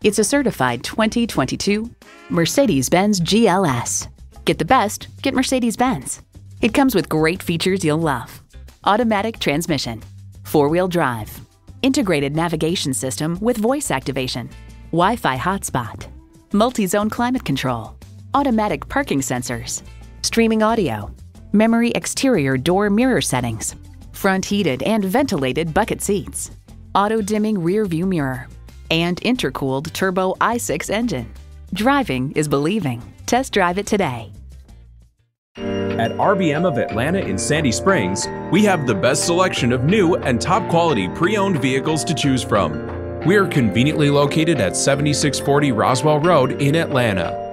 It's a certified 2022 Mercedes Benz GLS. Get the best, get Mercedes Benz. It comes with great features you'll love automatic transmission, four wheel drive, integrated navigation system with voice activation, Wi Fi hotspot, multi zone climate control, automatic parking sensors, streaming audio, memory exterior door mirror settings, front heated and ventilated bucket seats, auto dimming rear view mirror, and intercooled turbo i6 engine. Driving is believing. Test drive it today. At RBM of Atlanta in Sandy Springs, we have the best selection of new and top quality pre owned vehicles to choose from. We are conveniently located at 7640 Roswell Road in Atlanta.